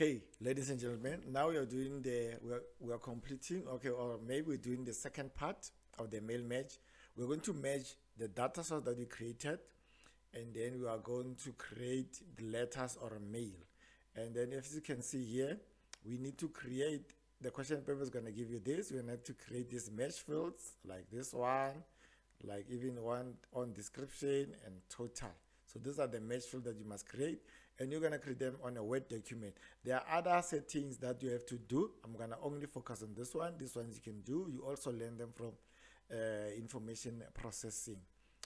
Okay, ladies and gentlemen, now we are doing the, we are, we are completing, okay, or maybe we're doing the second part of the mail merge. We're going to merge the data source that we created, and then we are going to create the letters or a mail. And then as you can see here, we need to create, the question paper is going to give you this. We need to create these merge fields like this one, like even one on description and total. So these are the merge fields that you must create and you're going to create them on a Word document. There are other settings that you have to do. I'm going to only focus on this one. This ones you can do. You also learn them from uh, information processing.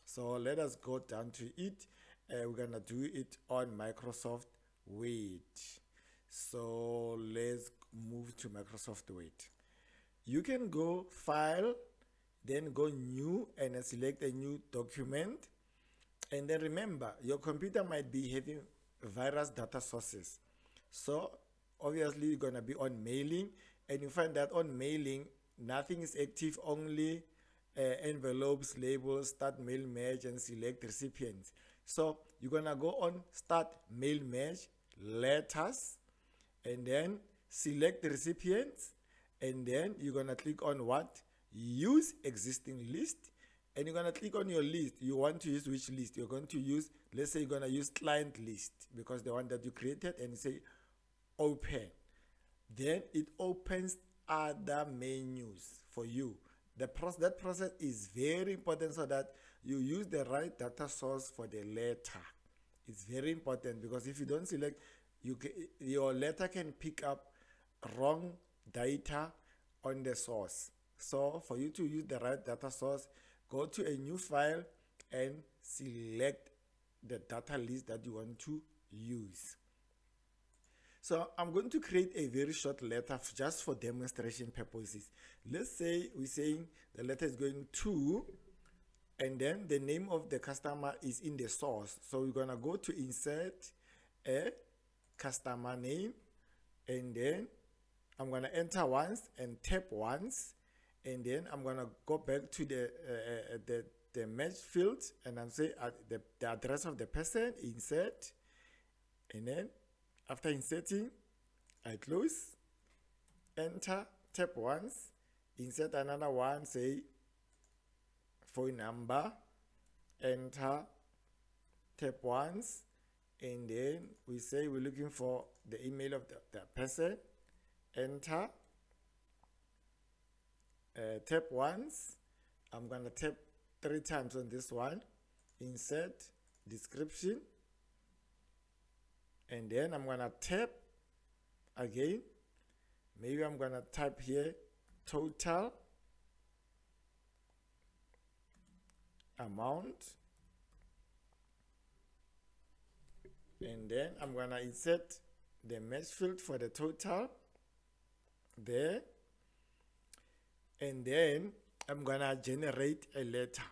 So let us go down to it. Uh, we're going to do it on Microsoft Word. So let's move to Microsoft Word. You can go File, then go New and select a new document. And then remember, your computer might be having virus data sources. So obviously you're going to be on mailing and you find that on mailing, nothing is active, only uh, envelopes, labels, start mail merge and select recipients. So you're going to go on start mail merge, letters, and then select the recipients. And then you're going to click on what? Use existing list and you're going to click on your list. You want to use which list? You're going to use, let's say you're going to use client list because the one that you created and say open. Then it opens other menus for you. The process, that process is very important so that you use the right data source for the letter. It's very important because if you don't select, you your letter can pick up wrong data on the source. So for you to use the right data source, go to a new file and select the data list that you want to use. So I'm going to create a very short letter just for demonstration purposes. Let's say we're saying the letter is going to, and then the name of the customer is in the source. So we're gonna go to insert a customer name, and then I'm gonna enter once and tap once, and then I'm gonna go back to the uh, uh, the the merge field and I'm say uh, the, the address of the person insert. And then after inserting I close. Enter tap once. Insert another one say phone number. Enter tap once. And then we say we're looking for the email of the, the person. Enter uh, tap once. I'm gonna tap three times on this one. Insert description. And then I'm gonna tap again. Maybe I'm gonna type here total amount. And then I'm gonna insert the merge field for the total there and then I'm gonna generate a letter.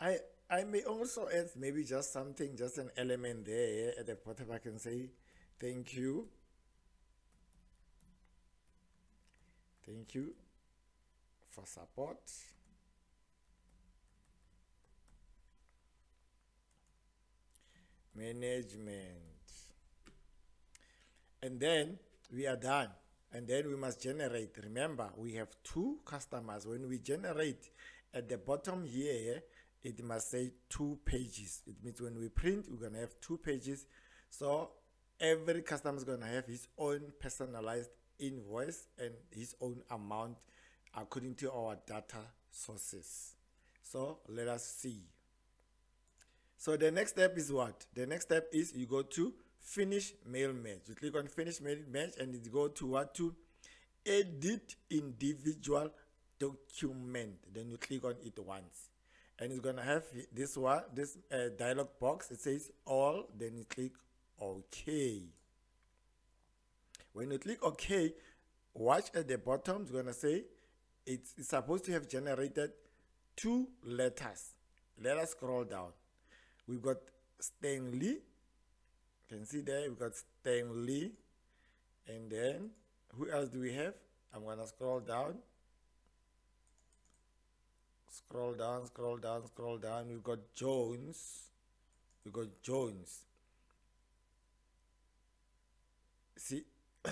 I I may also add maybe just something, just an element there at the bottom. I can say thank you. Thank you for support. Management. And then we are done and then we must generate. Remember we have two customers. When we generate at the bottom here it must say two pages. It means when we print we're to have two pages. So every customer is to have his own personalized invoice and his own amount according to our data sources. So let us see. So the next step is what? The next step is you go to finish mail merge. You click on finish mail merge and it go to what to edit individual document. Then you click on it once. And it's gonna have this one, this uh, dialog box. It says all, then you click OK. When you click OK, watch at the bottom, it's gonna say it's, it's supposed to have generated two letters. Let us scroll down. We've got Stanley you can see there we got Stanley and then who else do we have? I'm gonna scroll down. Scroll down scroll down scroll down. We've got Jones. We got Jones. See,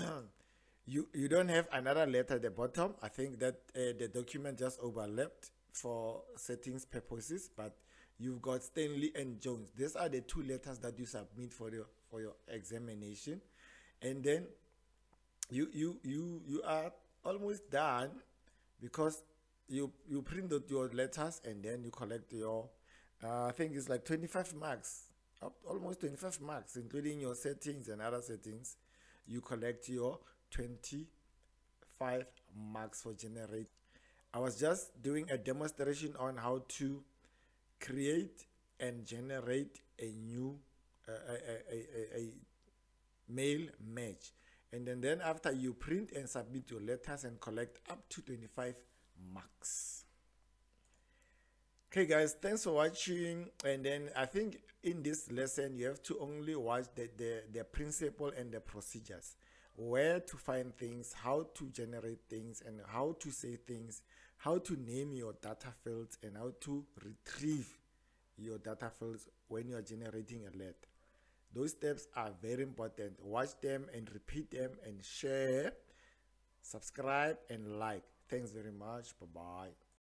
you you don't have another letter at the bottom. I think that uh, the document just overlapped for settings purposes but you've got stanley and jones. These are the two letters that you submit for your for your examination. And then you you you you are almost done because you you print out your letters and then you collect your uh, i think it's like 25 marks almost 25 marks including your settings and other settings. You collect your 25 marks for generate. I was just doing a demonstration on how to create and generate a new uh, a, a, a, a mail merge. And then, then after you print and submit your letters and collect up to 25 marks. Okay guys thanks for watching. And then i think in this lesson you have to only watch the the, the principle and the procedures. Where to find things how to generate things and how to say things how to name your data fields and how to retrieve your data fields when you are generating a letter those steps are very important. Watch them and repeat them and share subscribe and like. Thanks very much. Bye bye